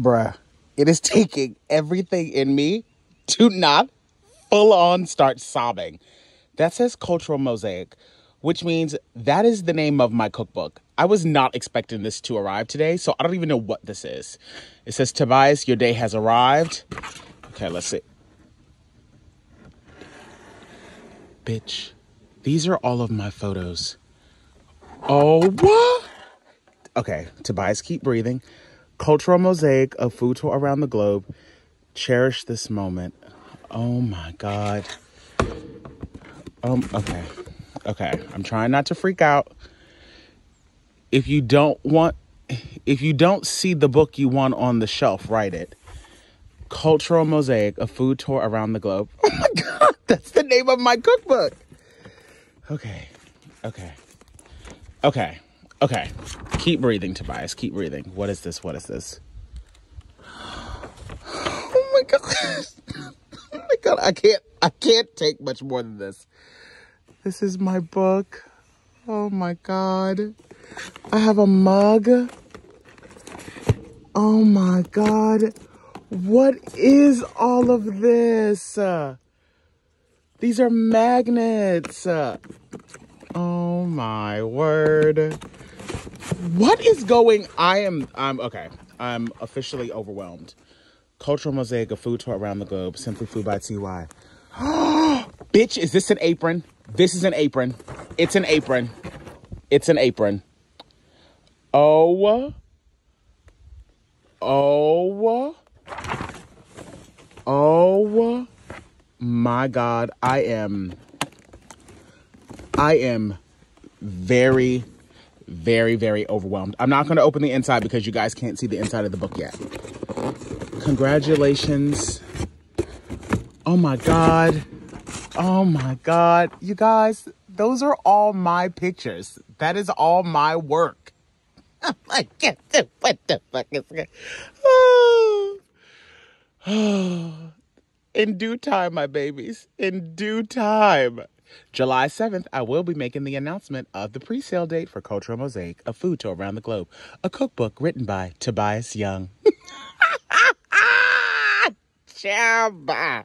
bruh, it is taking everything in me to not full on start sobbing. That says cultural mosaic, which means that is the name of my cookbook. I was not expecting this to arrive today, so I don't even know what this is. It says, Tobias, your day has arrived. Okay, let's see. Bitch, these are all of my photos. Oh, what? Okay, Tobias, keep breathing. Cultural mosaic of food tour around the globe. Cherish this moment. Oh my God. Um, okay. Okay. I'm trying not to freak out. If you don't want, if you don't see the book you want on the shelf, write it. Cultural Mosaic, a food tour around the globe. Oh my God. That's the name of my cookbook. Okay. Okay. Okay. Okay. Keep breathing, Tobias. Keep breathing. What is this? What is this? Oh my God. Oh my God. I can't, I can't take much more than this. This is my book. Oh my God. I have a mug. Oh my God. What is all of this? Uh, these are magnets. Uh, oh my word. What is going? I am, I'm, okay. I'm officially overwhelmed. Cultural mosaic of food tour around the globe. Simply Food by TY. Bitch, is this an apron? This is an apron. It's an apron. It's an apron. Oh. Oh. Oh my God. I am. I am very, very, very overwhelmed. I'm not going to open the inside because you guys can't see the inside of the book yet. Congratulations. Oh my God. Oh my God. You guys, those are all my pictures. That is all my work. I'm like, what the fuck is going oh. In due time, my babies. In due time. July 7th, I will be making the announcement of the pre sale date for Cultural Mosaic, a food tour around the globe, a cookbook written by Tobias Young. Ciao.